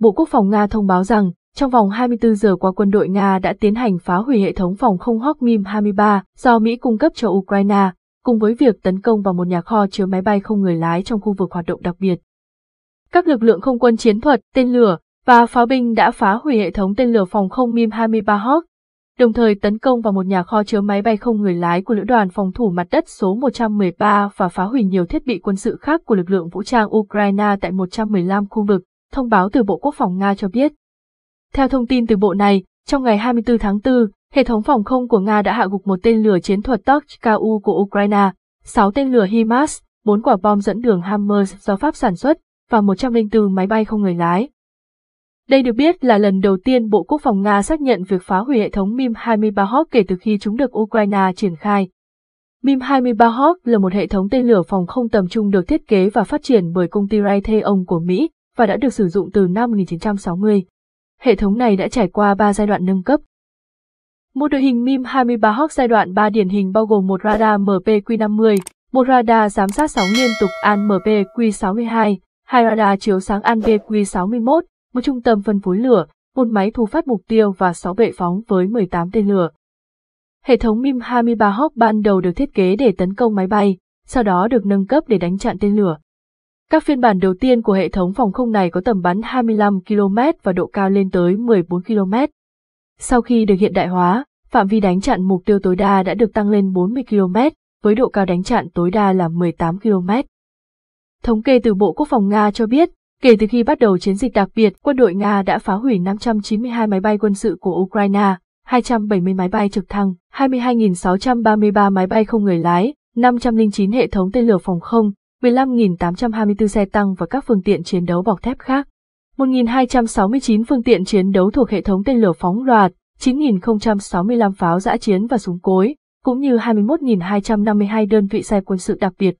Bộ Quốc phòng Nga thông báo rằng, trong vòng 24 giờ qua quân đội Nga đã tiến hành phá hủy hệ thống phòng không Hawk MiM-23 do Mỹ cung cấp cho Ukraine, cùng với việc tấn công vào một nhà kho chứa máy bay không người lái trong khu vực hoạt động đặc biệt. Các lực lượng không quân chiến thuật, tên lửa và pháo binh đã phá hủy hệ thống tên lửa phòng không MiM-23 Hawk, đồng thời tấn công vào một nhà kho chứa máy bay không người lái của Lữ đoàn phòng thủ mặt đất số 113 và phá hủy nhiều thiết bị quân sự khác của lực lượng vũ trang Ukraine tại 115 khu vực, thông báo từ Bộ Quốc phòng Nga cho biết. Theo thông tin từ bộ này, trong ngày 24 tháng 4, hệ thống phòng không của Nga đã hạ gục một tên lửa chiến thuật Tochka-U của Ukraine, 6 tên lửa HIMARS, 4 quả bom dẫn đường Hammers do Pháp sản xuất, và 104 máy bay không người lái. Đây được biết là lần đầu tiên Bộ Quốc phòng Nga xác nhận việc phá hủy hệ thống MiM-23 Hawk kể từ khi chúng được Ukraine triển khai. MiM-23 Hawk là một hệ thống tên lửa phòng không tầm trung được thiết kế và phát triển bởi công ty Raytheon của Mỹ và đã được sử dụng từ năm 1960. Hệ thống này đã trải qua 3 giai đoạn nâng cấp. Một đội hình MiM-23 Hawk giai đoạn 3 điển hình bao gồm một radar MPQ-50, một radar giám sát sóng liên tục AN MPQ-62, hai radar chiếu sáng AN PQ-61, một trung tâm phân phối lửa, một máy thu phát mục tiêu và 6 bệ phóng với 18 tên lửa. Hệ thống MiM-23 Hawk ban đầu được thiết kế để tấn công máy bay, sau đó được nâng cấp để đánh chặn tên lửa. Các phiên bản đầu tiên của hệ thống phòng không này có tầm bắn 25 km và độ cao lên tới 14 km. Sau khi được hiện đại hóa, phạm vi đánh chặn mục tiêu tối đa đã được tăng lên 40 km, với độ cao đánh chặn tối đa là 18 km. Thống kê từ Bộ Quốc phòng Nga cho biết, kể từ khi bắt đầu chiến dịch đặc biệt, quân đội Nga đã phá hủy 592 máy bay quân sự của Ukraine, 270 máy bay trực thăng, 22.633 máy bay không người lái, 509 hệ thống tên lửa phòng không, 15.824 xe tăng và các phương tiện chiến đấu bọc thép khác. 1.269 phương tiện chiến đấu thuộc hệ thống tên lửa phóng loạt, 9.065 pháo giã chiến và súng cối, cũng như 21.252 đơn vị xe quân sự đặc biệt.